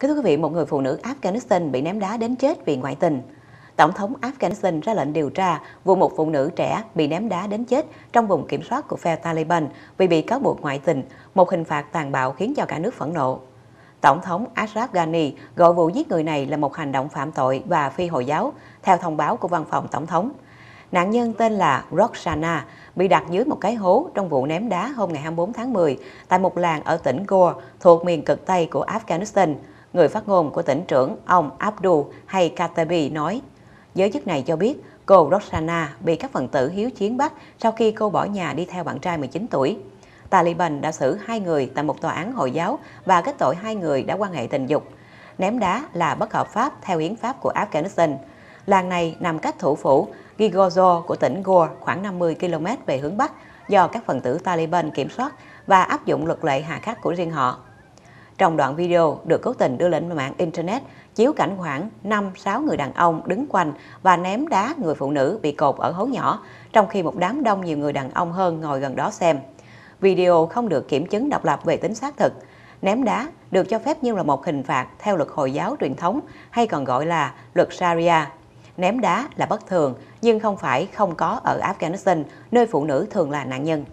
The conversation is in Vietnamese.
Kính thưa quý vị, một người phụ nữ Afghanistan bị ném đá đến chết vì ngoại tình. Tổng thống Afghanistan ra lệnh điều tra vụ một phụ nữ trẻ bị ném đá đến chết trong vùng kiểm soát của phe Taliban vì bị cáo buộc ngoại tình, một hình phạt tàn bạo khiến cho cả nước phẫn nộ. Tổng thống Ashraf Ghani gọi vụ giết người này là một hành động phạm tội và phi Hồi giáo, theo thông báo của văn phòng Tổng thống. Nạn nhân tên là Roxana, bị đặt dưới một cái hố trong vụ ném đá hôm ngày 24 tháng 10 tại một làng ở tỉnh Gore thuộc miền cực Tây của Afghanistan. Người phát ngôn của tỉnh trưởng ông Abdul hay Katabi nói, giới chức này cho biết cô Roxana bị các phần tử hiếu chiến bắt sau khi cô bỏ nhà đi theo bạn trai 19 tuổi. Taliban đã xử hai người tại một tòa án Hồi giáo và kết tội hai người đã quan hệ tình dục. Ném đá là bất hợp pháp theo hiến pháp của Afghanistan. Làng này nằm cách thủ phủ Gigozo của tỉnh Gore khoảng 50 km về hướng Bắc do các phần tử Taliban kiểm soát và áp dụng luật lệ hà khắc của riêng họ. Trong đoạn video được cố tình đưa lên mạng Internet, chiếu cảnh khoảng 5-6 người đàn ông đứng quanh và ném đá người phụ nữ bị cột ở hố nhỏ, trong khi một đám đông nhiều người đàn ông hơn ngồi gần đó xem. Video không được kiểm chứng độc lập về tính xác thực. Ném đá được cho phép như là một hình phạt theo luật Hồi giáo truyền thống hay còn gọi là luật Sharia. Ném đá là bất thường nhưng không phải không có ở Afghanistan, nơi phụ nữ thường là nạn nhân.